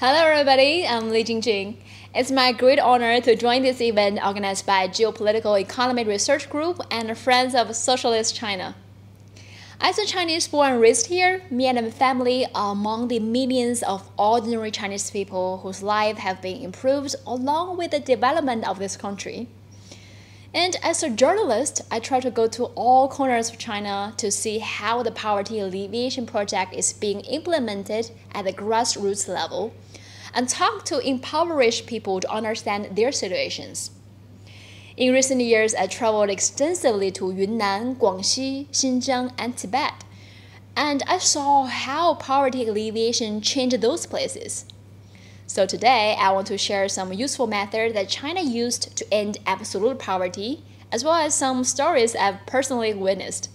Hello, everybody. I'm Li Jingjing. It's my great honor to join this event organized by Geopolitical Economy Research Group and Friends of Socialist China. As a Chinese born and raised here, me and my family are among the millions of ordinary Chinese people whose lives have been improved along with the development of this country. And as a journalist, I try to go to all corners of China to see how the poverty alleviation project is being implemented at the grassroots level and talk to impoverished people to understand their situations. In recent years, I traveled extensively to Yunnan, Guangxi, Xinjiang, and Tibet, and I saw how poverty alleviation changed those places. So today, I want to share some useful methods that China used to end absolute poverty, as well as some stories I've personally witnessed.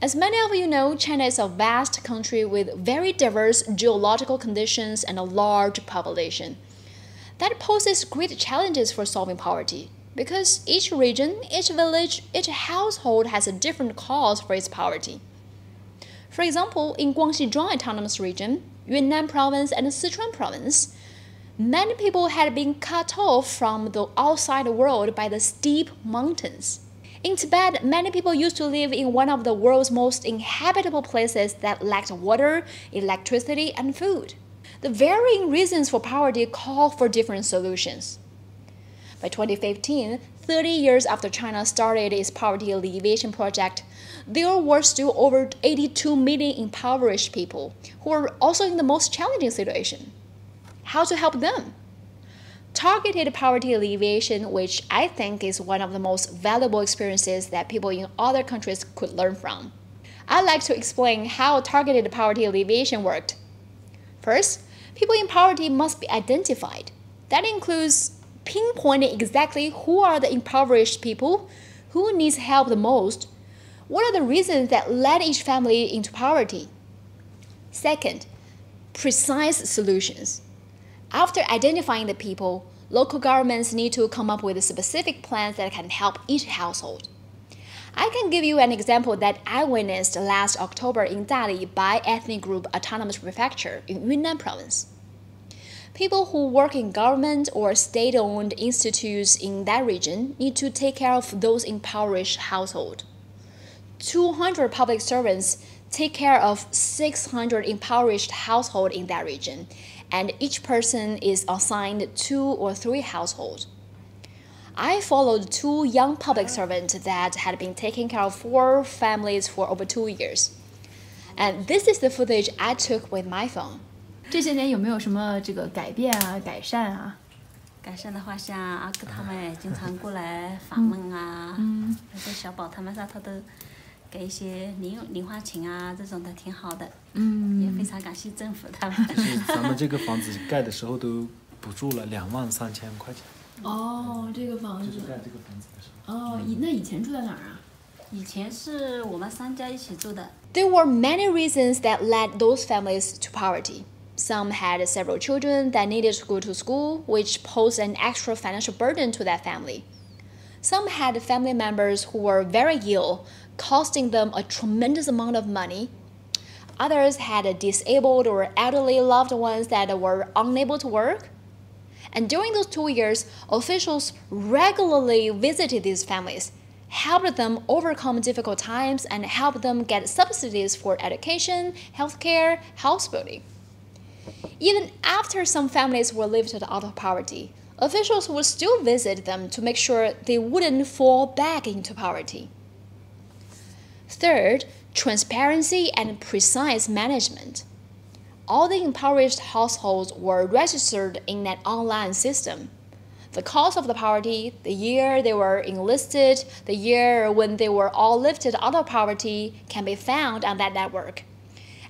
As many of you know, China is a vast country with very diverse geological conditions and a large population. That poses great challenges for solving poverty because each region, each village, each household has a different cause for its poverty. For example, in Guangxi Zhuang Autonomous Region, Yunnan Province, and Sichuan Province, many people had been cut off from the outside world by the steep mountains. In Tibet, many people used to live in one of the world's most inhabitable places that lacked water, electricity, and food. The varying reasons for poverty call for different solutions. By 2015, 30 years after China started its poverty alleviation project, there were still over 82 million impoverished people who were also in the most challenging situation. How to help them? Targeted poverty alleviation, which I think is one of the most valuable experiences that people in other countries could learn from. I'd like to explain how targeted poverty alleviation worked. First, people in poverty must be identified. That includes pinpointing exactly who are the impoverished people, who needs help the most, what are the reasons that led each family into poverty. Second, precise solutions. After identifying the people, local governments need to come up with specific plans that can help each household. I can give you an example that I witnessed last October in Dali Bai ethnic group Autonomous Prefecture in Yunnan province. People who work in government or state owned institutes in that region need to take care of those impoverished households. 200 public servants take care of 600 impoverished households in that region, and each person is assigned two or three households. I followed two young public servants that had been taking care of four families for over two years. And this is the footage I took with my phone. 这些年有没有什么这个改变啊、改善啊？改善的话，像阿哥他们经常过来访问啊，嗯，那个小宝他们啥他都 给一些零零花钱啊，这种的挺好的，嗯，也非常感谢政府他们。就是咱们这个房子盖的时候都补助了两万三千块钱。哦，这个房子。就是盖这个房子的时候。哦，以那以前住在哪儿啊？以前是我们三家一起住的。There were many reasons that led those families to poverty. Some had several children that needed to go to school, which posed an extra financial burden to that family. Some had family members who were very ill, costing them a tremendous amount of money. Others had disabled or elderly loved ones that were unable to work. And during those two years, officials regularly visited these families, helped them overcome difficult times, and helped them get subsidies for education, healthcare, house-building. Even after some families were lifted out of poverty, officials would still visit them to make sure they wouldn't fall back into poverty. Third, transparency and precise management. All the impoverished households were registered in an online system. The cause of the poverty, the year they were enlisted, the year when they were all lifted out of poverty can be found on that network.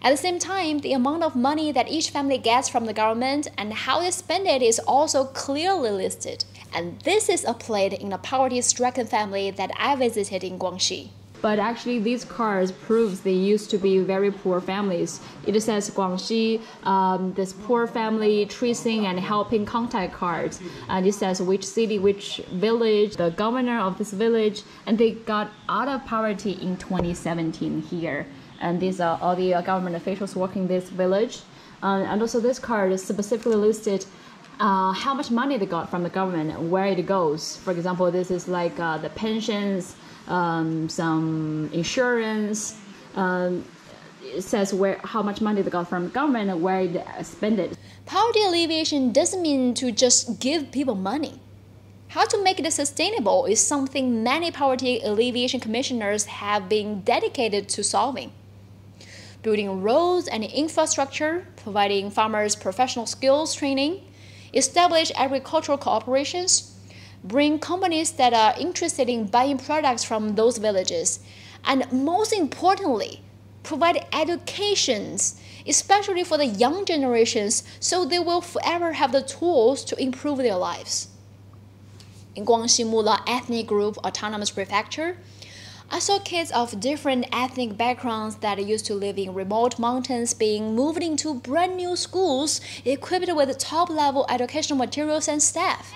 At the same time, the amount of money that each family gets from the government and how they spend it is also clearly listed. And this is applied in a poverty-stricken family that I visited in Guangxi. But actually, these cards proves they used to be very poor families. It says Guangxi, um, this poor family tracing and helping contact cards, and it says which city, which village, the governor of this village, and they got out of poverty in 2017 here and these are all the uh, government officials working this village. Uh, and also, this card is specifically listed uh, how much money they got from the government, where it goes. For example, this is like uh, the pensions, um, some insurance. Um, it says where how much money they got from the government and where they spend it. Poverty alleviation doesn't mean to just give people money. How to make it sustainable is something many poverty alleviation commissioners have been dedicated to solving. Building roads and infrastructure, providing farmers professional skills training, establish agricultural cooperations, bring companies that are interested in buying products from those villages, and most importantly, provide educations, especially for the young generations, so they will forever have the tools to improve their lives. In Guangxi Mula Ethnic Group Autonomous Prefecture, I saw kids of different ethnic backgrounds that used to live in remote mountains being moved into brand new schools equipped with top level educational materials and staff.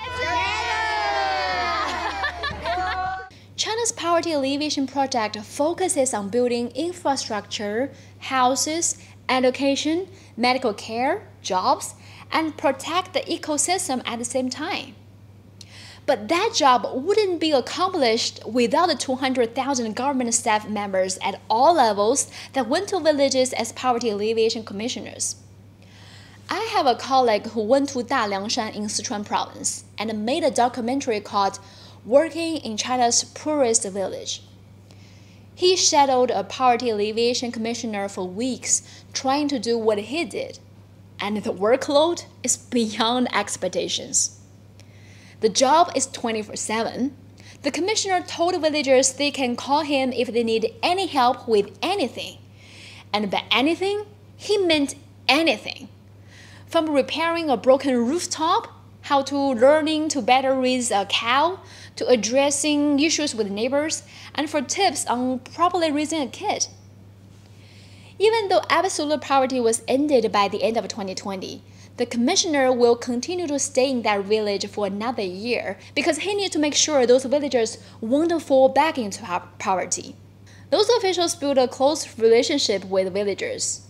China's poverty alleviation project focuses on building infrastructure, houses, education, medical care, jobs, and protect the ecosystem at the same time. But that job wouldn't be accomplished without the 200,000 government staff members at all levels that went to villages as poverty alleviation commissioners. I have a colleague who went to Daliangshan in Sichuan province and made a documentary called Working in China's Poorest Village. He shadowed a poverty alleviation commissioner for weeks trying to do what he did, and the workload is beyond expectations. The job is 24 7. The commissioner told villagers they can call him if they need any help with anything. And by anything, he meant anything. From repairing a broken rooftop, how to learning to better raise a cow, to addressing issues with neighbors, and for tips on properly raising a kid. Even though absolute poverty was ended by the end of 2020, the commissioner will continue to stay in that village for another year because he needs to make sure those villagers won't fall back into poverty. Those officials build a close relationship with villagers.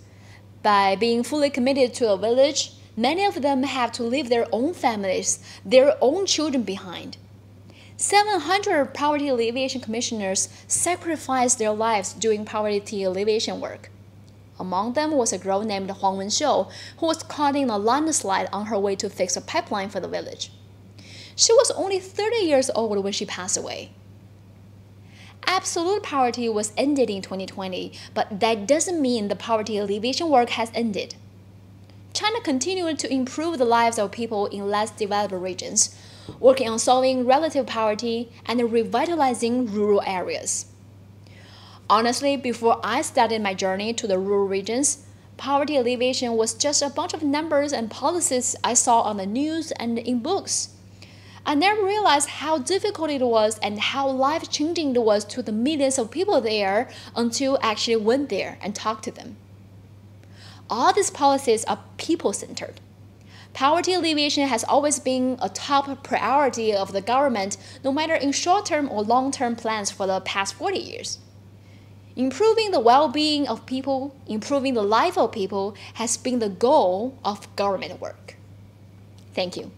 By being fully committed to a village, many of them have to leave their own families, their own children behind. 700 poverty alleviation commissioners sacrificed their lives doing poverty alleviation work. Among them was a girl named Huang Wenxiu, who was caught in a landslide on her way to fix a pipeline for the village. She was only 30 years old when she passed away. Absolute poverty was ended in 2020, but that doesn't mean the poverty alleviation work has ended. China continued to improve the lives of people in less developed regions, working on solving relative poverty and revitalizing rural areas. Honestly, before I started my journey to the rural regions, poverty alleviation was just a bunch of numbers and policies I saw on the news and in books. I never realized how difficult it was and how life changing it was to the millions of people there until I actually went there and talked to them. All these policies are people centered. Poverty alleviation has always been a top priority of the government, no matter in short term or long term plans for the past 40 years. Improving the well being of people, improving the life of people has been the goal of government work. Thank you.